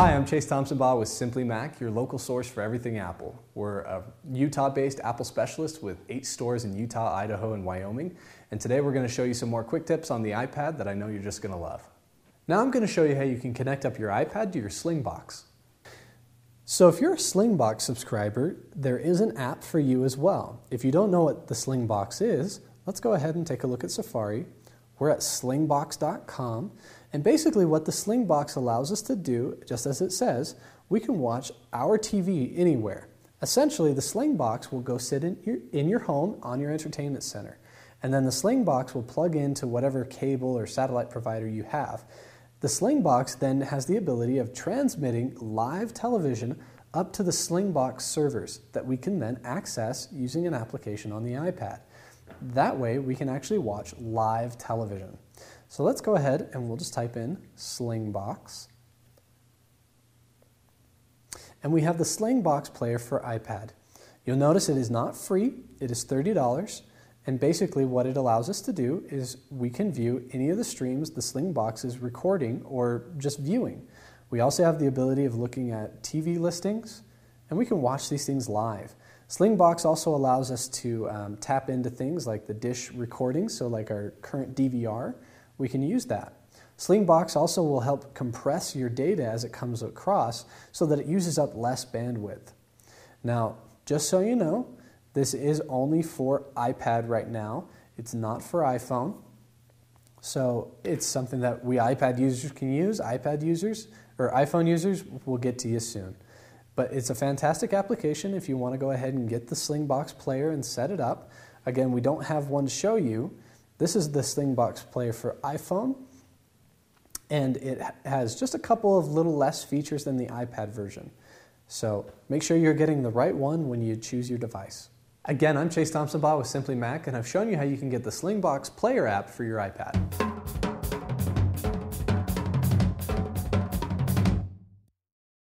Hi, I'm Chase Thompson Baugh with Simply Mac, your local source for everything Apple. We're a Utah-based Apple specialist with eight stores in Utah, Idaho, and Wyoming. And today we're going to show you some more quick tips on the iPad that I know you're just going to love. Now I'm going to show you how you can connect up your iPad to your Slingbox. So if you're a Slingbox subscriber, there is an app for you as well. If you don't know what the Slingbox is, let's go ahead and take a look at Safari. We're at slingbox.com and basically what the Slingbox allows us to do, just as it says, we can watch our TV anywhere. Essentially, the Slingbox will go sit in your, in your home on your entertainment center. And then the Slingbox will plug into whatever cable or satellite provider you have. The Slingbox then has the ability of transmitting live television up to the Slingbox servers that we can then access using an application on the iPad. That way, we can actually watch live television. So let's go ahead and we'll just type in Slingbox. And we have the Slingbox player for iPad. You'll notice it is not free, it is $30. And basically what it allows us to do is we can view any of the streams the Slingbox is recording or just viewing. We also have the ability of looking at TV listings and we can watch these things live. Slingbox also allows us to um, tap into things like the dish recordings, so like our current DVR, we can use that. Slingbox also will help compress your data as it comes across so that it uses up less bandwidth. Now, just so you know, this is only for iPad right now. It's not for iPhone. So it's something that we iPad users can use. iPad users or iPhone users will get to you soon. But it's a fantastic application if you want to go ahead and get the Slingbox player and set it up. Again, we don't have one to show you, this is the Slingbox player for iPhone, and it has just a couple of little less features than the iPad version. So make sure you're getting the right one when you choose your device. Again, I'm Chase Thompson Baugh with Simply Mac, and I've shown you how you can get the Slingbox player app for your iPad.